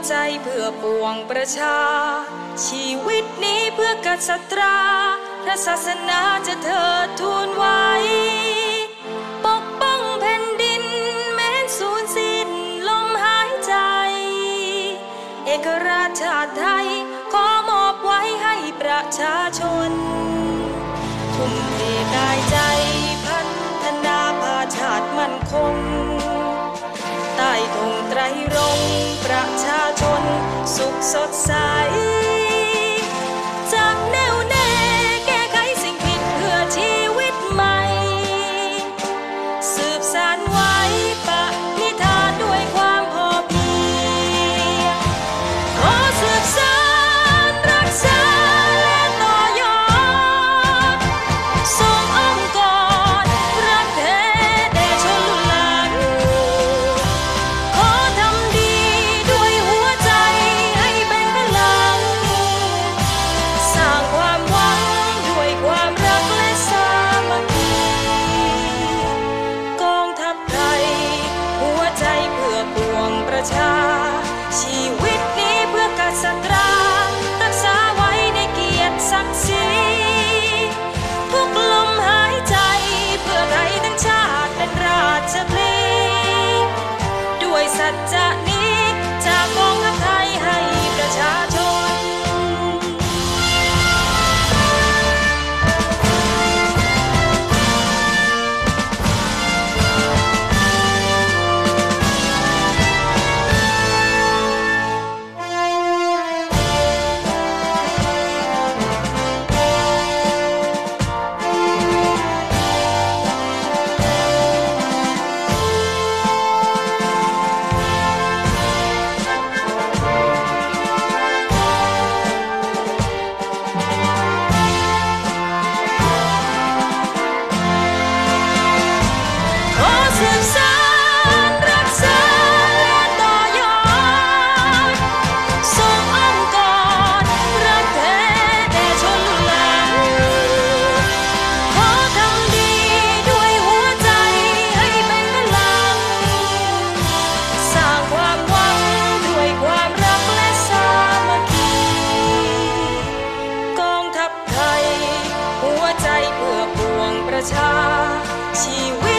เพื่อปวงประชา ชีวิตนี้เพื่อกษัตราพระศาสนาจะเถิดทูลไว้ ปกป้องแผ่นดินแม้นสูญสิ้นลมหายใจ เอกราชชาติไทย ขอมอบไว้ให้ประชาชน ประชาชนสุขสดใสจากแนวแน ชา ชีวิตนี้เพื่อกษัตรารักษาไว้ในเกียรติศักดิ์ศรีทุกลมหายใจเพื่อไทยทั้งชาติเป็นราชตรีด้วยสัจจะ ปว